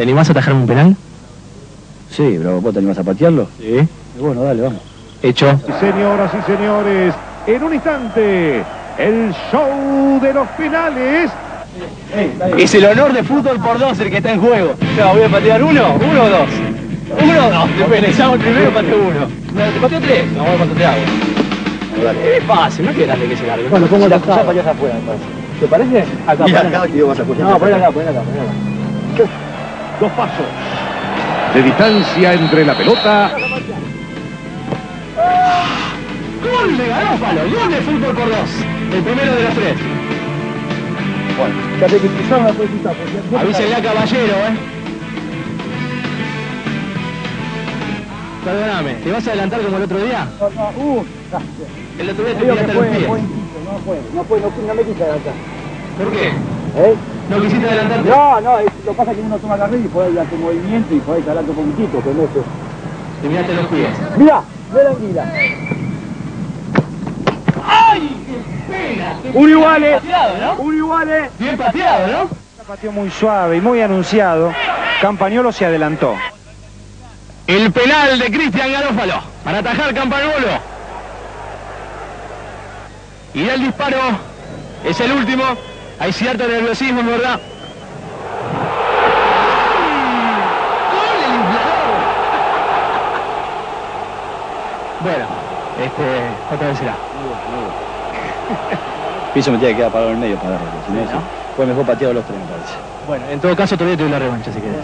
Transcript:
¿Te animás a atajarme un penal? Sí, pero vos te animás a patearlo. Sí. Y bueno, dale, vamos. Hecho. Sí, señoras y señores, en un instante, el show de los penales. Es el honor de fútbol por dos el que está en juego. No, voy a patear uno, uno o dos. Uno o dos, depende. Ya el primero pateo uno. No, te pateo tres. No, voy a cuánto te hago. Es fácil, no quieras de que se largue. Bueno, pongo la cosa para afuera, me parece. ¿Te parece? Acá, acá, que vas a coger. No, ponela acá, ponela acá, ponela acá. Dos pasos de distancia entre la pelota Gol de Garófalo, gol de fútbol por dos. El primero de los tres. Bueno, ya te que pisar la porque- Avísenle a Caballero, eh. Perdóname, ¿te vas a adelantar como el otro día? No, no, uh, gracias. El otro día te tiraste los pies. puede, no puede, no puede, no, no me quita de acá. ¿Por qué? ¿Eh? ¿No quisiste adelantarte? No, no, es, lo que pasa es que uno toma carrera y por ahí hace movimiento y ahí adelante un poquitito, que no es eso. Te miraste los pies. Mirá, ve la anguila. ¡Ay! ¡Qué pena! qué Un igual, Bien eh. pateado, ¿no? Un igual, eh. Bien pateado, ¿no? Pateó muy suave y muy anunciado. Campañolo se adelantó. El penal de Cristian Garófalo para atajar Campanolo. Y el disparo es el último. Hay cierto nerviosismo, ¿verdad? ¡Gol el inflador! Bueno, este, otra vez será. Piso me tiene que quedar parado en el medio para darle, si no, Sí, ¿no? fue mejor pateado los tres, me parece. Bueno, en todo caso todavía te doy la revancha si quieres.